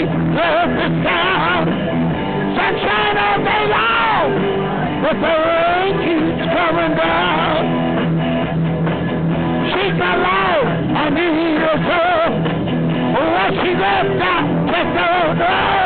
love the sound. Sunshine all day long, but the rain keeps coming down. She's alive, I need her so. What she left out, just don't know.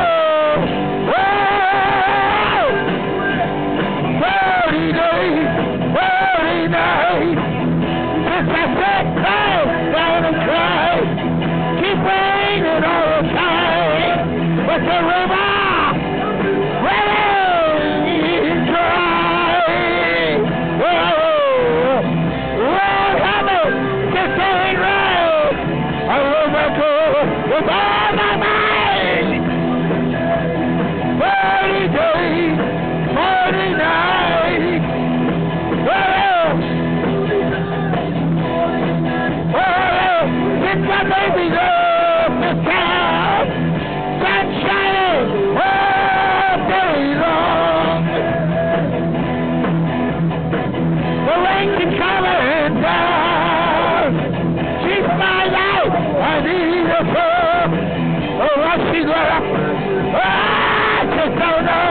With all my mind. Forty days, forty nights. Well, well, since my baby's up this town, sun shining all day long. The rain keeps coming down. She's my life. I need Oh, what she's gonna. I just don't know.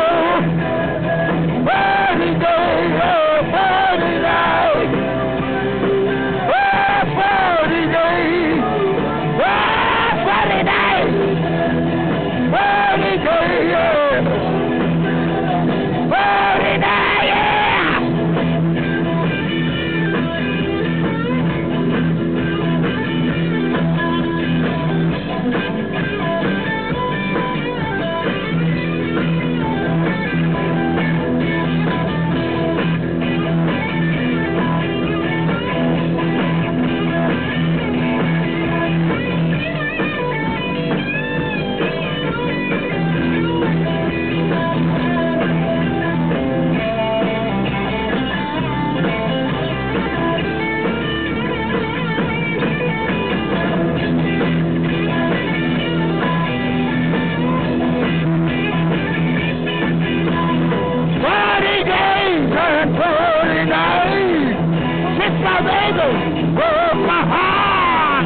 Since my baby broke my heart.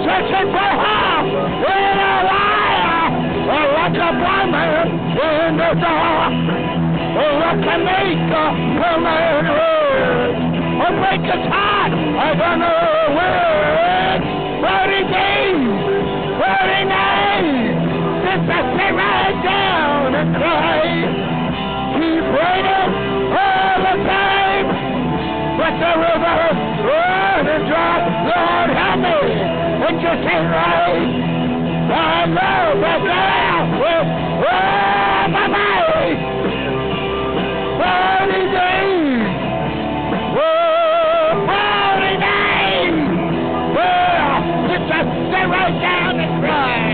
Searching for her with a liar, or like a blind man in the dark. Oh, what can make a woman hurt? Or break his heart? I don't know where. Forty days, forty nights since I sat right down and cried keep raining Put your feet right. I know that now my body. Holy name. Holy name. Just sit right down and cry.